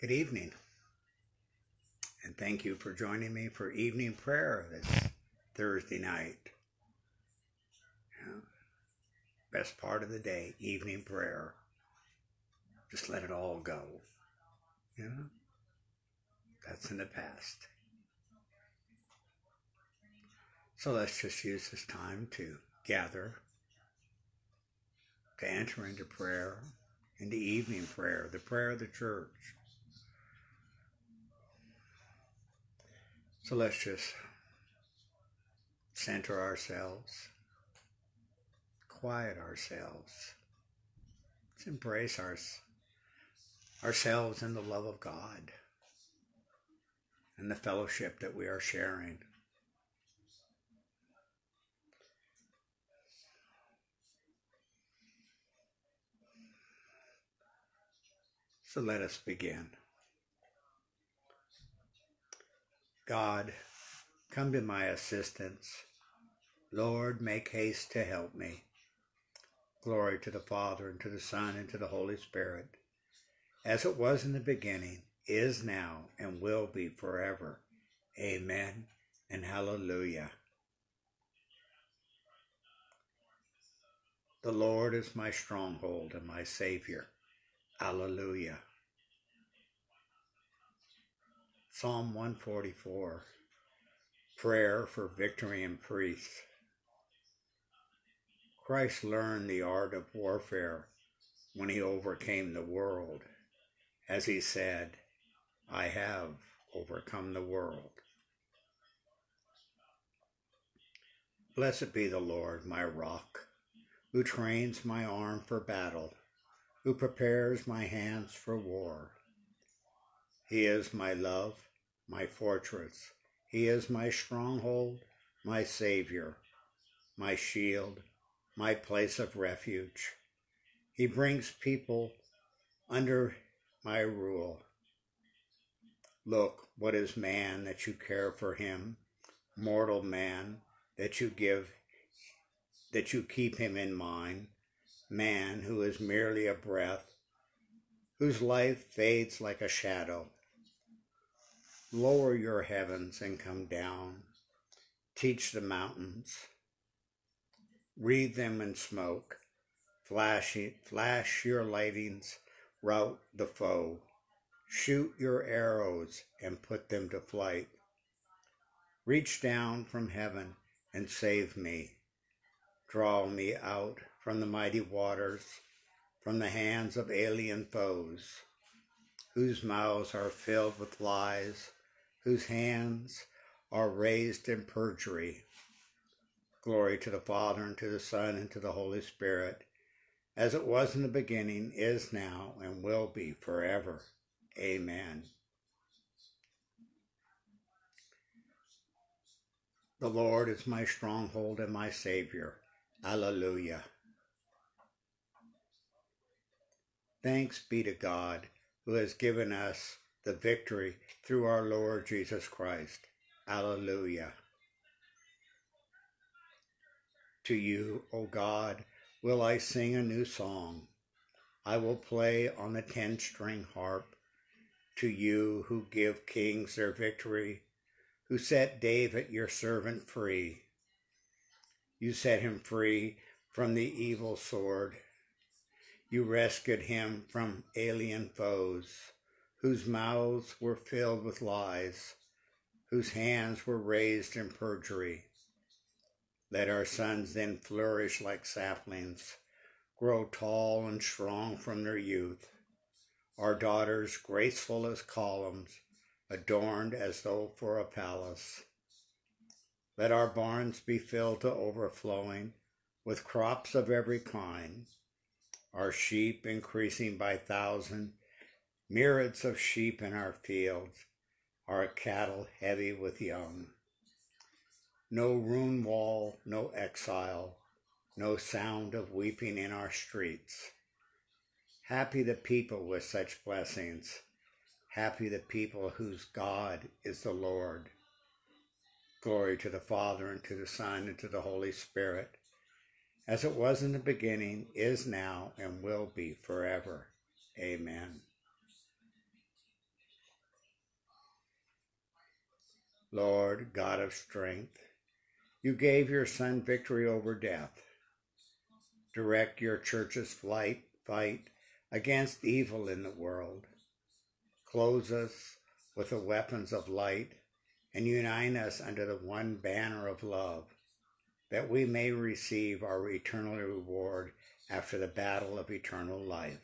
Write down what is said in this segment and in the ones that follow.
Good evening. And thank you for joining me for evening prayer this Thursday night. Yeah. Best part of the day, evening prayer. Just let it all go. You know? That's in the past. So let's just use this time to gather, to enter into prayer, into evening prayer, the prayer of the church. So let's just center ourselves, quiet ourselves, let's embrace our, ourselves in the love of God and the fellowship that we are sharing. So let us begin. God, come to my assistance. Lord, make haste to help me. Glory to the Father, and to the Son, and to the Holy Spirit, as it was in the beginning, is now, and will be forever. Amen and hallelujah. The Lord is my stronghold and my Savior. Alleluia. Psalm 144 Prayer for Victory and Priests. Christ learned the art of warfare when he overcame the world, as he said, I have overcome the world. Blessed be the Lord, my rock, who trains my arm for battle who prepares my hands for war. He is my love, my fortress. He is my stronghold, my Savior, my shield, my place of refuge. He brings people under my rule. Look, what is man that you care for him, mortal man that you give, that you keep him in mind man who is merely a breath, whose life fades like a shadow. Lower your heavens and come down. Teach the mountains. Wreathe them in smoke. Flash, flash your lightnings, rout the foe. Shoot your arrows and put them to flight. Reach down from heaven and save me. Draw me out from the mighty waters, from the hands of alien foes, whose mouths are filled with lies, whose hands are raised in perjury. Glory to the Father, and to the Son, and to the Holy Spirit, as it was in the beginning, is now, and will be forever. Amen. The Lord is my stronghold and my Savior. Alleluia. Thanks be to God who has given us the victory through our Lord Jesus Christ. Alleluia. To you, O God, will I sing a new song. I will play on the ten string harp. To you who give kings their victory, who set David your servant free. You set him free from the evil sword you rescued him from alien foes, whose mouths were filled with lies, whose hands were raised in perjury. Let our sons then flourish like saplings, grow tall and strong from their youth. Our daughters graceful as columns, adorned as though for a palace. Let our barns be filled to overflowing with crops of every kind our sheep increasing by thousand, myriads of sheep in our fields, our cattle heavy with young. No ruin wall, no exile, no sound of weeping in our streets. Happy the people with such blessings. Happy the people whose God is the Lord. Glory to the Father, and to the Son, and to the Holy Spirit as it was in the beginning, is now, and will be forever. Amen. Lord God of strength. You gave your Son victory over death. Direct your church's flight, fight against evil in the world. Clothe us with the weapons of light and unite us under the one banner of love, that we may receive our eternal reward after the battle of eternal life.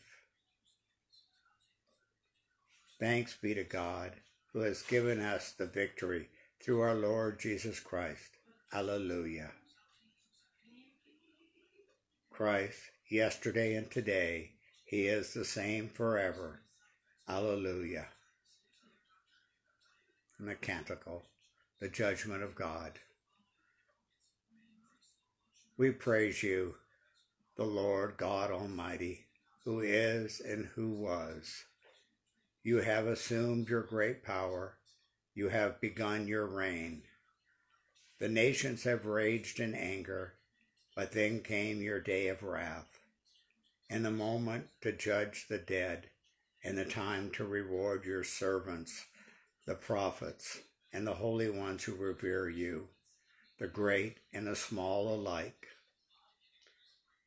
Thanks be to God, who has given us the victory through our Lord Jesus Christ. Alleluia. Christ, yesterday and today, he is the same forever. Alleluia. And the canticle, the judgment of God. We praise you, the Lord God Almighty, who is and who was. You have assumed your great power. You have begun your reign. The nations have raged in anger, but then came your day of wrath, and the moment to judge the dead, and the time to reward your servants, the prophets, and the holy ones who revere you, the great and the small alike.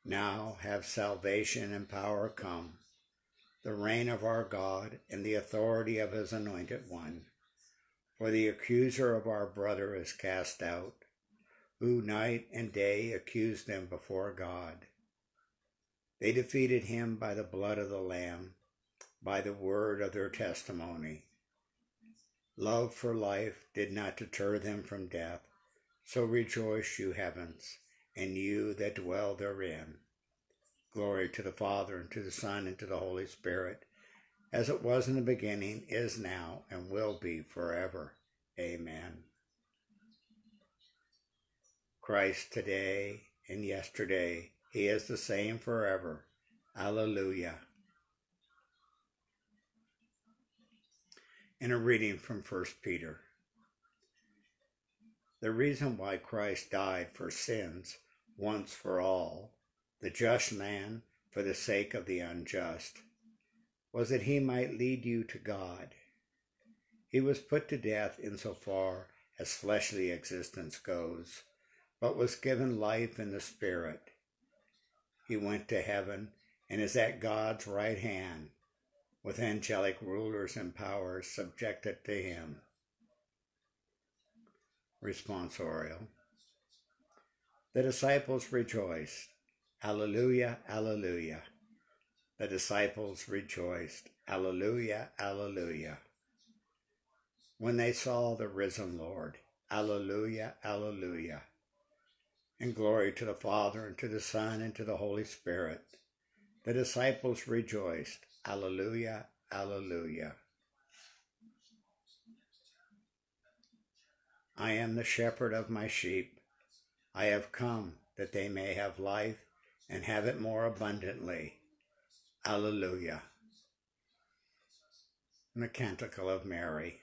Now have salvation and power come, the reign of our God and the authority of his anointed one. For the accuser of our brother is cast out, who night and day accused them before God. They defeated him by the blood of the Lamb, by the word of their testimony. Love for life did not deter them from death, so rejoice, you heavens and you that dwell therein. Glory to the Father, and to the Son, and to the Holy Spirit, as it was in the beginning, is now, and will be forever. Amen. Christ today and yesterday, He is the same forever. Alleluia. In a reading from 1 Peter. The reason why Christ died for sins once for all, the just man for the sake of the unjust, was that he might lead you to God. He was put to death in so far as fleshly existence goes, but was given life in the Spirit. He went to heaven and is at God's right hand, with angelic rulers and powers subjected to him. Responsorial. The disciples rejoiced. Alleluia, alleluia. The disciples rejoiced. Alleluia, alleluia. When they saw the risen Lord. Alleluia, alleluia. And glory to the Father, and to the Son, and to the Holy Spirit. The disciples rejoiced. Alleluia, alleluia. I am the shepherd of my sheep. I have come that they may have life and have it more abundantly. Alleluia. the Canticle of Mary.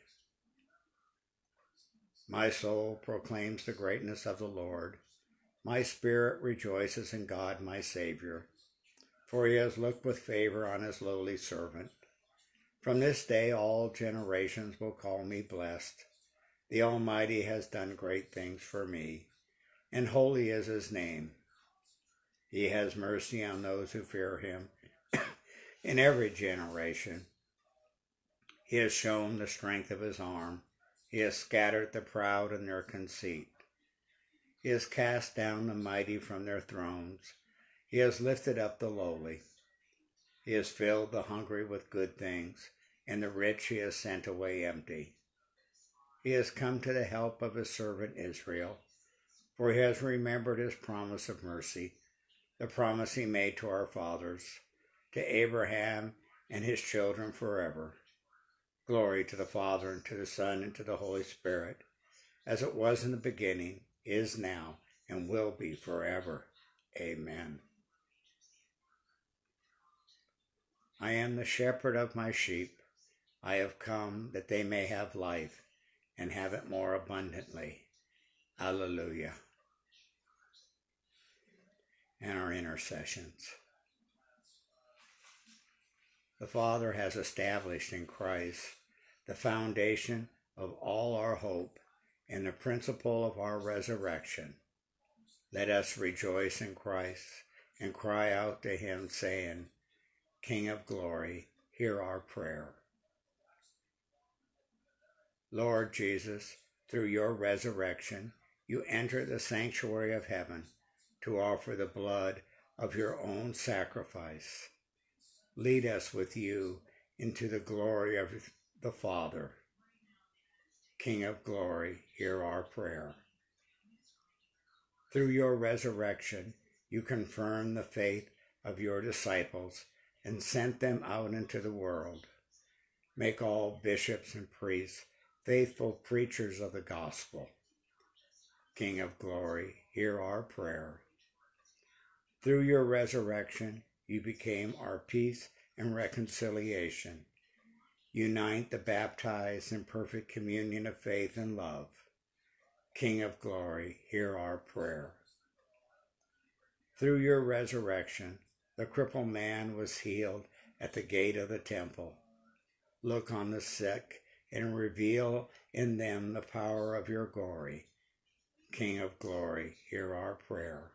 My soul proclaims the greatness of the Lord. My spirit rejoices in God my Savior, for he has looked with favor on his lowly servant. From this day all generations will call me blessed. The Almighty has done great things for me and holy is his name. He has mercy on those who fear him in every generation. He has shown the strength of his arm. He has scattered the proud in their conceit. He has cast down the mighty from their thrones. He has lifted up the lowly. He has filled the hungry with good things, and the rich he has sent away empty. He has come to the help of his servant Israel for he has remembered his promise of mercy, the promise he made to our fathers, to Abraham and his children forever. Glory to the Father, and to the Son, and to the Holy Spirit, as it was in the beginning, is now, and will be forever. Amen. I am the shepherd of my sheep. I have come that they may have life, and have it more abundantly. Alleluia and our intercessions. The Father has established in Christ the foundation of all our hope and the principle of our resurrection, let us rejoice in Christ and cry out to him, saying, King of glory, hear our prayer. Lord Jesus, through your resurrection, you enter the sanctuary of heaven to offer the blood of your own sacrifice. Lead us with you into the glory of the Father. King of glory, hear our prayer. Through your resurrection, you confirmed the faith of your disciples and sent them out into the world. Make all bishops and priests faithful preachers of the gospel. King of glory, hear our prayer. Through your resurrection, you became our peace and reconciliation. Unite the baptized in perfect communion of faith and love. King of glory, hear our prayer. Through your resurrection, the crippled man was healed at the gate of the temple. Look on the sick and reveal in them the power of your glory. King of glory, hear our prayer.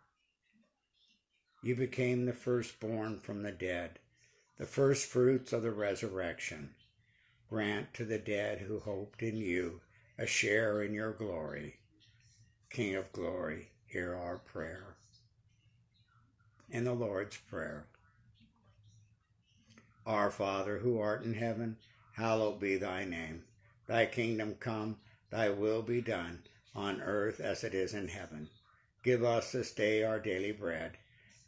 You became the firstborn from the dead, the first fruits of the resurrection. Grant to the dead who hoped in you a share in your glory. King of glory, hear our prayer. In the Lord's Prayer. Our Father who art in heaven, hallowed be thy name. Thy kingdom come, thy will be done, on earth as it is in heaven. Give us this day our daily bread,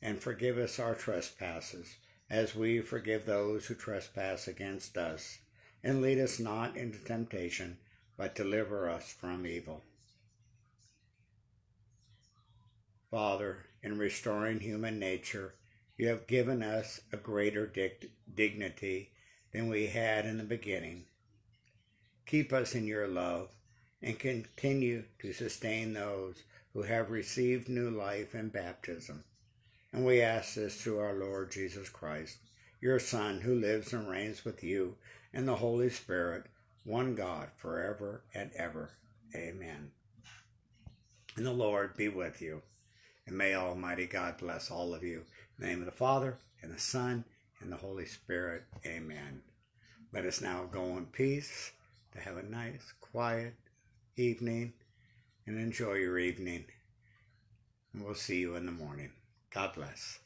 and forgive us our trespasses, as we forgive those who trespass against us. And lead us not into temptation, but deliver us from evil. Father, in restoring human nature, you have given us a greater dignity than we had in the beginning. Keep us in your love and continue to sustain those who have received new life in baptism. And we ask this through our Lord Jesus Christ, your Son, who lives and reigns with you and the Holy Spirit, one God, forever and ever. Amen. And the Lord be with you. And may Almighty God bless all of you. In the name of the Father, and the Son, and the Holy Spirit. Amen. Let us now go in peace to have a nice, quiet evening and enjoy your evening. And we'll see you in the morning. God bless.